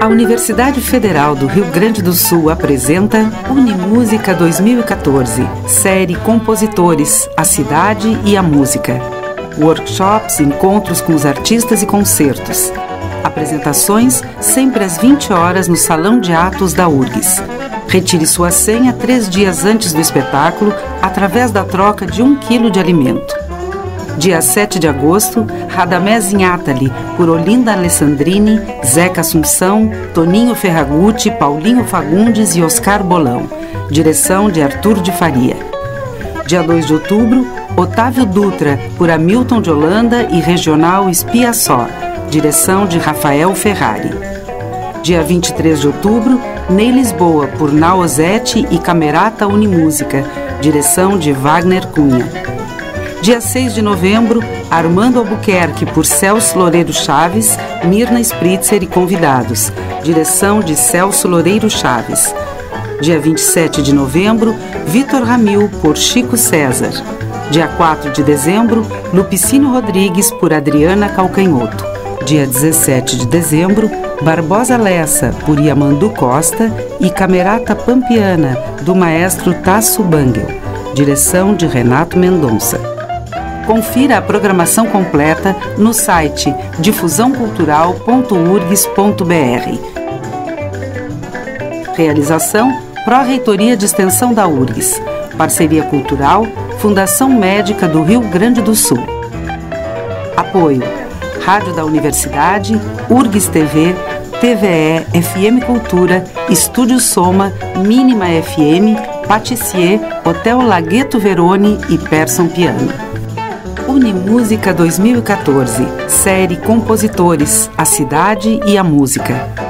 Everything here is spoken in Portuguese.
A Universidade Federal do Rio Grande do Sul apresenta Unimúsica 2014, série Compositores, a Cidade e a Música. Workshops, encontros com os artistas e concertos. Apresentações sempre às 20 horas no Salão de Atos da URGS. Retire sua senha três dias antes do espetáculo através da troca de um quilo de alimento. Dia 7 de agosto, Radamés Inhatali, por Olinda Alessandrini, Zeca Assunção, Toninho Ferragutti, Paulinho Fagundes e Oscar Bolão. Direção de Arthur de Faria. Dia 2 de outubro, Otávio Dutra, por Hamilton de Holanda e Regional Espia Só. Direção de Rafael Ferrari. Dia 23 de outubro, Ney Lisboa, por Naozete e Camerata Unimúsica. Direção de Wagner Cunha. Dia 6 de novembro, Armando Albuquerque por Celso Loureiro Chaves, Mirna Spritzer e convidados. Direção de Celso Loureiro Chaves. Dia 27 de novembro, Vitor Ramil por Chico César. Dia 4 de dezembro, Lupicínio Rodrigues por Adriana Calcanhoto. Dia 17 de dezembro, Barbosa Lessa por Yamandu Costa e Camerata Pampiana do maestro Tasso Bangel. Direção de Renato Mendonça. Confira a programação completa no site difusãocultural.urgs.br. Realização Pró-Reitoria de Extensão da URGS. Parceria Cultural Fundação Médica do Rio Grande do Sul. Apoio Rádio da Universidade, URGS TV, TVE, FM Cultura, Estúdio Soma, Mínima FM, Patissier, Hotel Lagueto Verone e Person Piano. Unimúsica 2014, série Compositores, a Cidade e a Música.